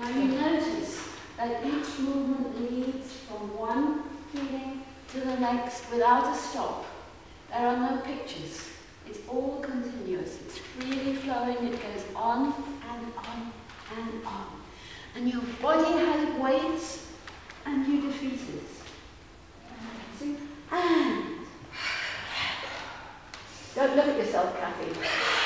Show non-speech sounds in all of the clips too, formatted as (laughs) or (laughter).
Now you notice that each movement leads from one feeling to the next without a stop. There are no pictures. It's all continuous. It's freely flowing. It goes on and on and on. And your body has weights and you defeat it. And (sighs) don't look at yourself, Kathy.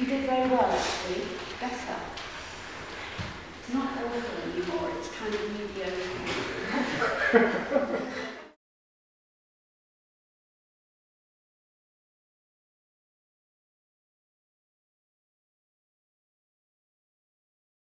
You did very well, actually. Better. It's not awful anymore, it's kind of mediocre. (laughs)